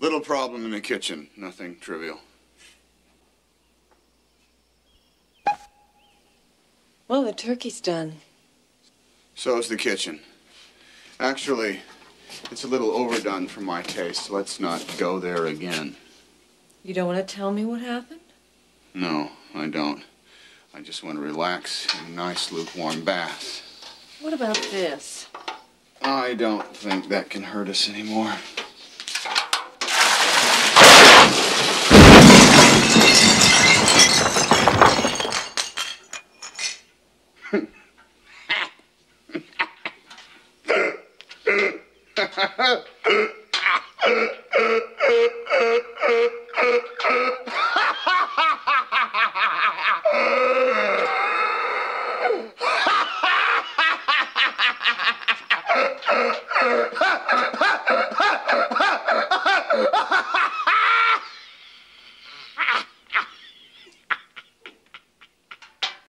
Little problem in the kitchen. Nothing trivial. Well, the turkey's done. So is the kitchen. Actually, it's a little overdone for my taste. Let's not go there again. You don't want to tell me what happened? No, I don't. I just want to relax in a nice lukewarm bath. What about this? I don't think that can hurt us anymore. Ha